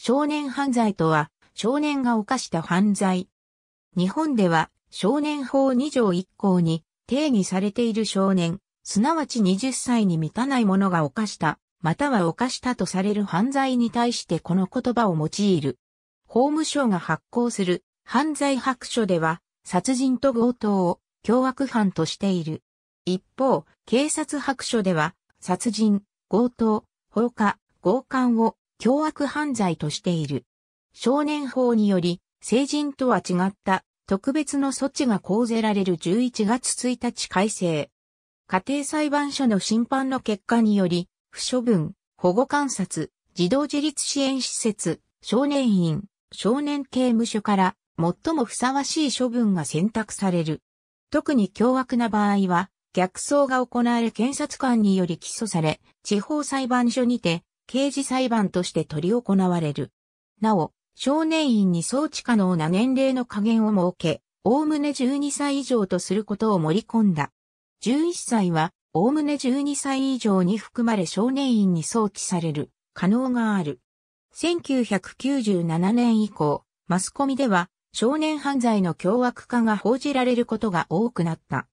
少年犯罪とは、少年が犯した犯罪。日本では、少年法2条1項に定義されている少年、すなわち20歳に満たない者が犯した、または犯したとされる犯罪に対してこの言葉を用いる。法務省が発行する犯罪白書では、殺人と強盗を凶悪犯としている。一方、警察白書では、殺人、強盗、放火、強姦を凶悪犯罪としている。少年法により、成人とは違った特別の措置が講ぜられる11月1日改正。家庭裁判所の審判の結果により、不処分、保護観察、児童自立支援施設、少年院、少年刑務所から最もふさわしい処分が選択される。特に凶悪な場合は、逆走が行われ検察官により起訴され、地方裁判所にて刑事裁判として取り行われる。なお、少年院に送致可能な年齢の加減を設け、おおむね12歳以上とすることを盛り込んだ。11歳は、おおむね12歳以上に含まれ少年院に送致される可能がある。1997年以降、マスコミでは少年犯罪の凶悪化が報じられることが多くなった。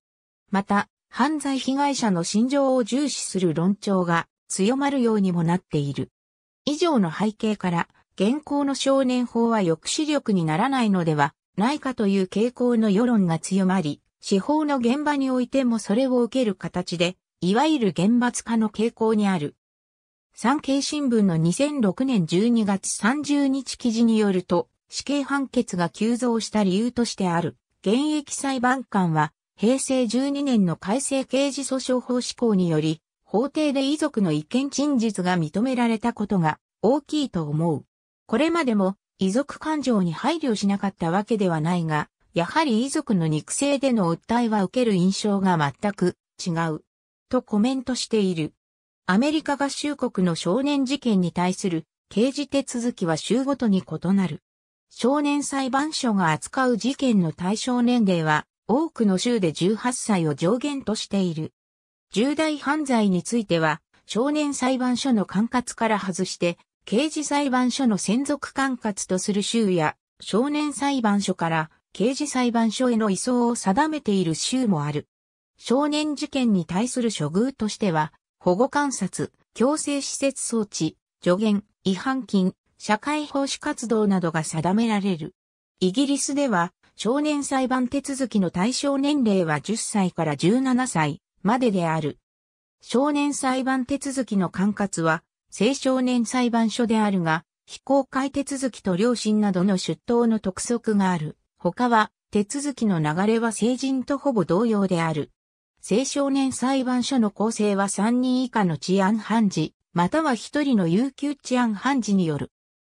また、犯罪被害者の心情を重視する論調が強まるようにもなっている。以上の背景から、現行の少年法は抑止力にならないのではないかという傾向の世論が強まり、司法の現場においてもそれを受ける形で、いわゆる厳罰化の傾向にある。産経新聞の2006年12月30日記事によると、死刑判決が急増した理由としてある、現役裁判官は、平成12年の改正刑事訴訟法施行により、法廷で遺族の意見陳述が認められたことが大きいと思う。これまでも遺族感情に配慮しなかったわけではないが、やはり遺族の肉声での訴えは受ける印象が全く違う。とコメントしている。アメリカ合衆国の少年事件に対する刑事手続きは州ごとに異なる。少年裁判所が扱う事件の対象年齢は多くの州で18歳を上限としている。重大犯罪については少年裁判所の管轄から外して刑事裁判所の専属管轄とする州や、少年裁判所から刑事裁判所への移送を定めている州もある。少年事件に対する処遇としては、保護観察、強制施設装置、助言、違反金、社会奉仕活動などが定められる。イギリスでは、少年裁判手続きの対象年齢は10歳から17歳までである。少年裁判手続きの管轄は、青少年裁判所であるが、非公開手続きと両親などの出頭の特則がある。他は、手続きの流れは成人とほぼ同様である。青少年裁判所の構成は3人以下の治安判事、または1人の有給治安判事による。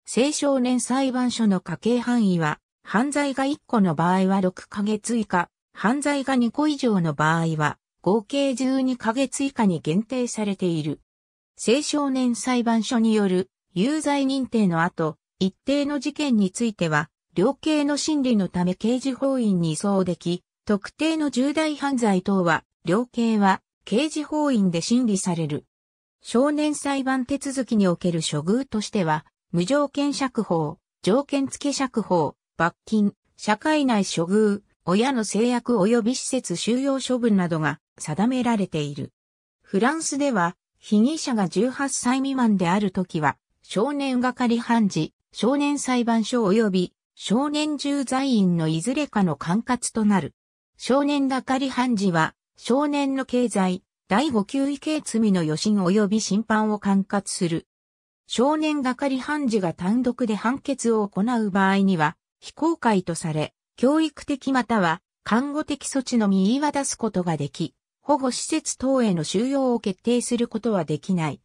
青少年裁判所の家計範囲は、犯罪が1個の場合は6ヶ月以下、犯罪が2個以上の場合は、合計12ヶ月以下に限定されている。青少年裁判所による有罪認定の後、一定の事件については、量刑の審理のため刑事法院に移送でき、特定の重大犯罪等は、量刑は刑事法院で審理される。少年裁判手続きにおける処遇としては、無条件釈放、条件付き釈放、罰金、社会内処遇、親の制約及び施設収容処分などが定められている。フランスでは被疑者が18歳未満であるときは、少年係判事、少年裁判所及び少年重罪員のいずれかの管轄となる。少年係判事は、少年の経済、第5級違刑罪の予審及び審判を管轄する。少年係判事が単独で判決を行う場合には、非公開とされ、教育的または看護的措置のみ言い渡すことができ、保護施設等への収容を決定することはできない。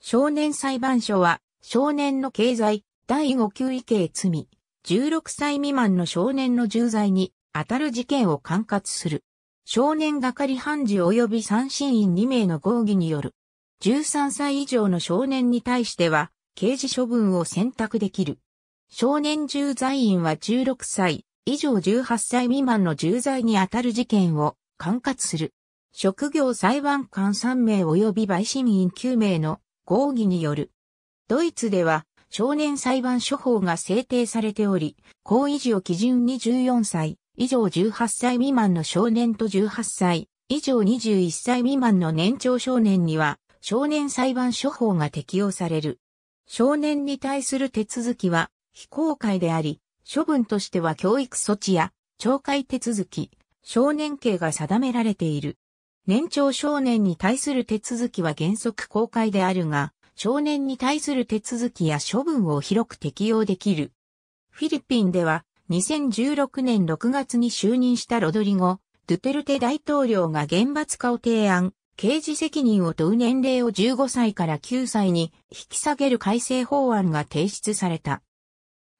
少年裁判所は、少年の経済、第5級違刑罪、16歳未満の少年の重罪に当たる事件を管轄する。少年係判事及び三審員2名の合議による。13歳以上の少年に対しては、刑事処分を選択できる。少年重罪員は16歳以上18歳未満の重罪に当たる事件を管轄する。職業裁判官3名及び陪審員9名の合議による。ドイツでは、少年裁判所法が制定されており、行為時を基準に14歳以上18歳未満の少年と18歳以上21歳未満の年長少年には少年裁判所法が適用される。少年に対する手続きは非公開であり、処分としては教育措置や懲戒手続き、少年刑が定められている。年長少年に対する手続きは原則公開であるが、少年に対する手続きや処分を広く適用できる。フィリピンでは2016年6月に就任したロドリゴ・ドゥテルテ大統領が厳罰化を提案、刑事責任を問う年齢を15歳から9歳に引き下げる改正法案が提出された。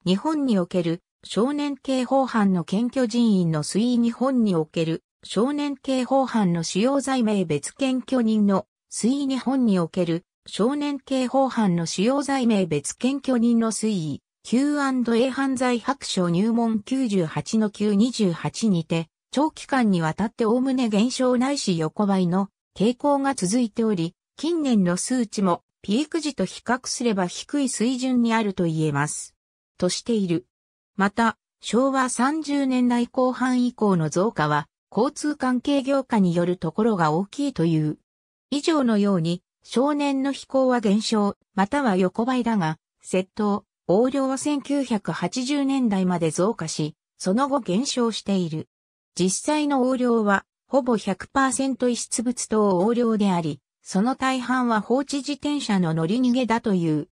日本における少年刑法犯の検挙人員の推移日本における少年刑法犯の主要罪名別検挙人の推移日本における少年刑法犯の主要罪名別検挙人の推移 Q&A 犯罪白書入門98の928にて、長期間にわたって概ね減少ないし横ばいの傾向が続いており、近年の数値もピーク時と比較すれば低い水準にあると言えます。としている。また、昭和30年代後半以降の増加は、交通関係業界によるところが大きいという。以上のように、少年の飛行は減少、または横ばいだが、窃盗、横領は1980年代まで増加し、その後減少している。実際の横領は、ほぼ100%遺失物等横領であり、その大半は放置自転車の乗り逃げだという。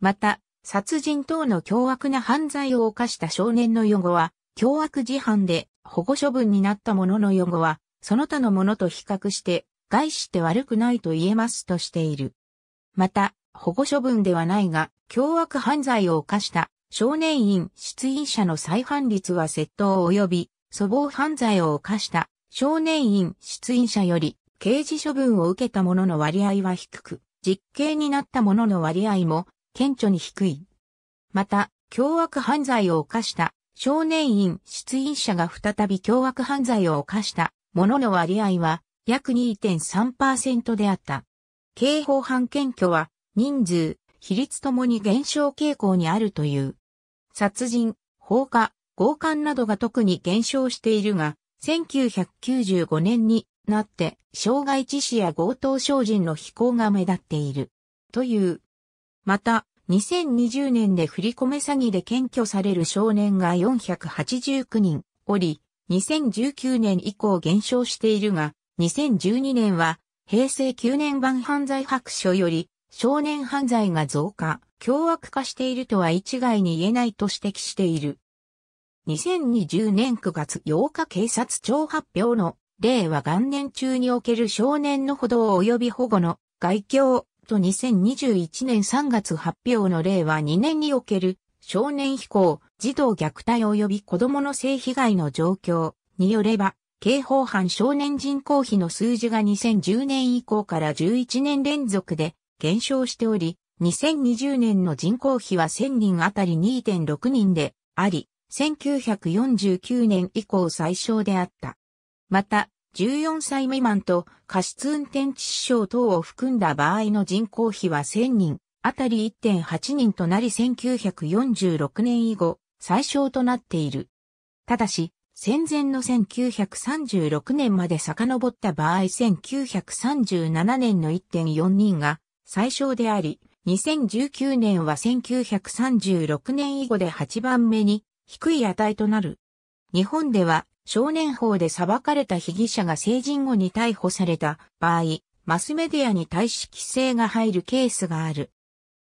また、殺人等の凶悪な犯罪を犯した少年の予後は、凶悪事犯で保護処分になった者のの予後は、その他のものと比較して、害して悪くないと言えますとしている。また、保護処分ではないが、凶悪犯罪を犯した少年院出院者の再犯率は窃盗及び粗暴犯罪を犯した少年院出院者より刑事処分を受けた者の割合は低く、実刑になった者の割合も顕著に低い。また、凶悪犯罪を犯した少年院出院者が再び凶悪犯罪を犯した者の割合は約2.3%であった。刑法犯検挙は人数、比率ともに減少傾向にあるという。殺人、放火、強姦などが特に減少しているが、1995年になって傷害致死や強盗精進の非行が目立っている。という。また、2020年で振り込め詐欺で検挙される少年が489人おり、2019年以降減少しているが、2012年は平成9年版犯罪白書より少年犯罪が増加、凶悪化しているとは一概に言えないと指摘している。2020年9月8日警察庁発表の令和元年中における少年の補導及び保護の外境と2021年3月発表の令和2年における少年飛行、児童虐待及び子供の性被害の状況によれば、刑法犯少年人口比の数字が2010年以降から11年連続で減少しており、2020年の人口比は1000人あたり2.6人であり、1949年以降最小であった。また、14歳未満と過失運転致死傷等を含んだ場合の人口比は1000人あたり1.8人となり1946年以後最小となっている。ただし、戦前の1936年まで遡った場合1937年の1.4人が最小であり、2019年は1936年以後で8番目に低い値となる。日本では少年法で裁かれた被疑者が成人後に逮捕された場合、マスメディアに対し規制が入るケースがある。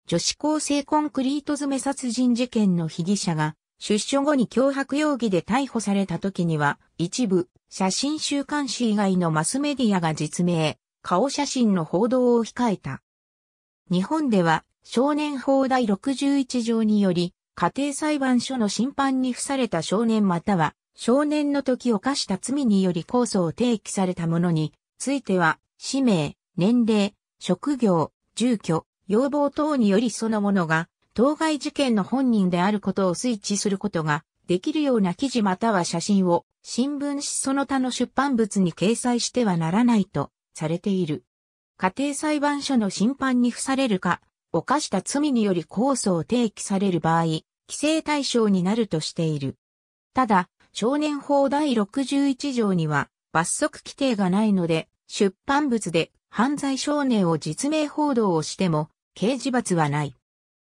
女子高生コンクリート詰め殺人事件の被疑者が出所後に脅迫容疑で逮捕された時には一部写真週刊誌以外のマスメディアが実名、顔写真の報道を控えた。日本では少年法第61条により、家庭裁判所の審判に付された少年または少年の時犯した罪により控訴を提起された者については、氏名、年齢、職業、住居、要望等によりその者が当該事件の本人であることを推知することができるような記事または写真を新聞紙その他の出版物に掲載してはならないとされている。家庭裁判所の審判に付されるか、犯した罪により控訴を提起される場合、規制対象になるとしている。ただ、少年法第61条には罰則規定がないので、出版物で犯罪少年を実名報道をしても、刑事罰はない。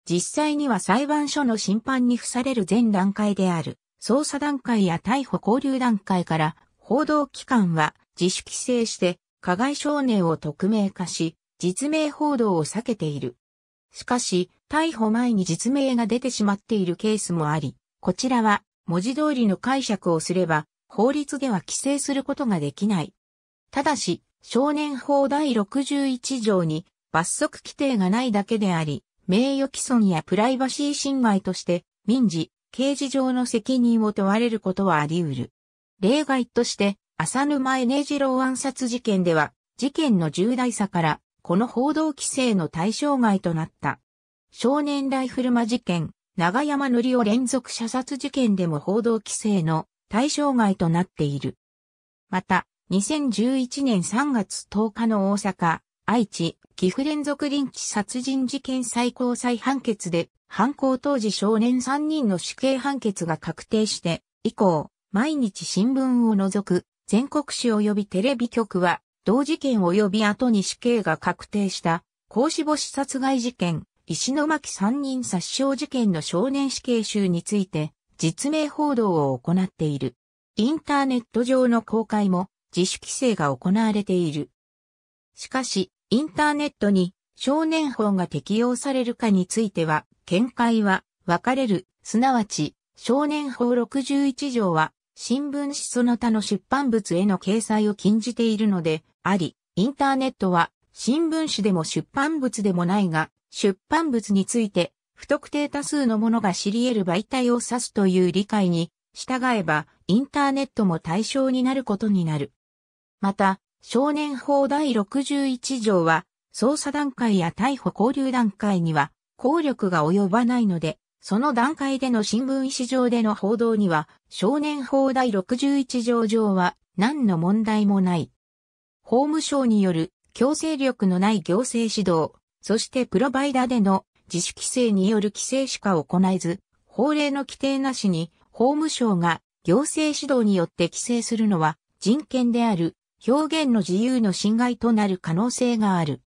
実際には裁判所の審判に付される前段階である、捜査段階や逮捕交流段階から、報道機関は自主規制して、加害少年を匿名化し、実名報道を避けている。しかし、逮捕前に実名が出てしまっているケースもあり、こちらは文字通りの解釈をすれば、法律では規制することができない。ただし、少年法第61条に罰則規定がないだけであり、名誉毀損やプライバシー侵害として民事、刑事上の責任を問われることはあり得る。例外として、浅沼エネジロ暗殺事件では、事件の重大さから、この報道規制の対象外となった。少年ライフルマ事件、長山則夫連続射殺事件でも報道規制の対象外となっている。また、2011年3月10日の大阪、愛知、岐阜連続臨機殺人事件最高裁判決で、犯行当時少年3人の死刑判決が確定して、以降、毎日新聞を除く全国紙及びテレビ局は、同事件及び後に死刑が確定した、孔子母子殺害事件、石巻三人殺傷事件の少年死刑囚について、実名報道を行っている。インターネット上の公開も自主規制が行われている。しかし、インターネットに少年法が適用されるかについては、見解は分かれる、すなわち、少年法61条は、新聞紙その他の出版物への掲載を禁じているので、あり、インターネットは、新聞紙でも出版物でもないが、出版物について、不特定多数の者が知り得る媒体を指すという理解に従えば、インターネットも対象になることになる。また、少年法第61条は、捜査段階や逮捕交流段階には、効力が及ばないので、その段階での新聞紙上での報道には、少年法第61条上は何の問題もない。法務省による強制力のない行政指導、そしてプロバイダーでの自主規制による規制しか行えず、法令の規定なしに法務省が行政指導によって規制するのは人権である表現の自由の侵害となる可能性がある。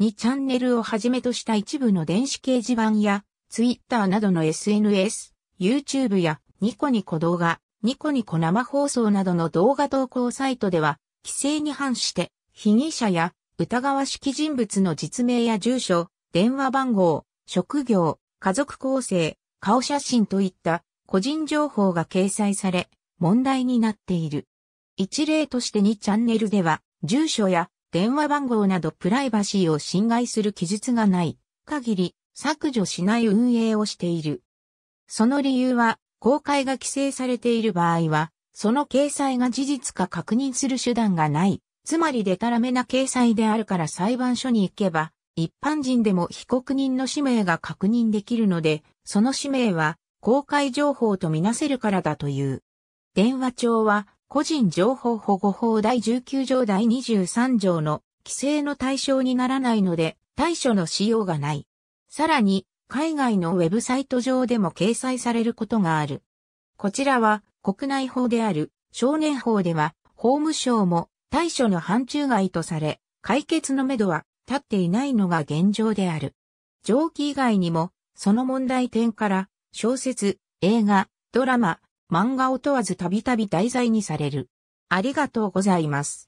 2チャンネルをはじめとした一部の電子掲示板や、ツイッターなどの SNS、YouTube やニコニコ動画、ニコニコ生放送などの動画投稿サイトでは、規制に反して、被疑者や疑わしき人物の実名や住所、電話番号、職業、家族構成、顔写真といった個人情報が掲載され、問題になっている。一例として2チャンネルでは、住所や電話番号などプライバシーを侵害する記述がない限り削除しない運営をしている。その理由は、公開が規制されている場合は、その掲載が事実か確認する手段がない。つまりデタラメな掲載であるから裁判所に行けば、一般人でも被告人の氏名が確認できるので、その氏名は公開情報とみなせるからだという。電話帳は個人情報保護法第19条第23条の規制の対象にならないので対処のしようがない。さらに、海外のウェブサイト上でも掲載されることがある。こちらは国内法である少年法では法務省も対処の範疇外とされ、解決のめどは立っていないのが現状である。上記以外にも、その問題点から小説、映画、ドラマ、漫画を問わずたびたび題材にされる。ありがとうございます。